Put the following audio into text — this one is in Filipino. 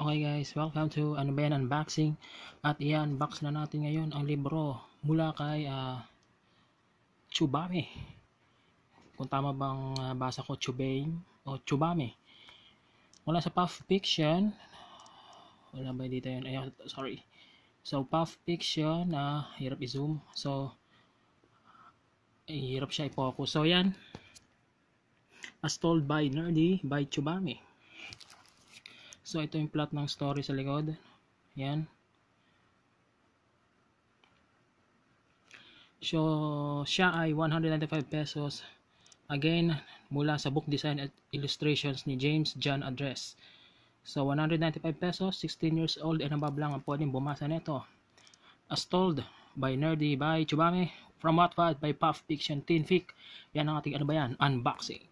Okay guys, welcome to ano ba yan, unboxing. At i-unbox na natin ngayon ang libro mula kay uh, Chubame. Kung tama bang uh, basa ko Chubame o Chubame. Mula sa Puff Fiction. Wala ba dito yun, ay sorry. So Puff Fiction na uh, hirap i-zoom. So hirap siya i-focus. So yan as told by Nerdy by Chubame So, ito yung plot ng story sa likod. Yan. So, siya ay 195 pesos. Again, mula sa book design at illustrations ni James John Address. So, 195 pesos, 16 years old and above lang ang pwedeng bumasa nito. As told by Nerdy by Chubame from Wattpad by Puff Fiction Teen Fic. Yan ang ating ano ba yan? Unboxing.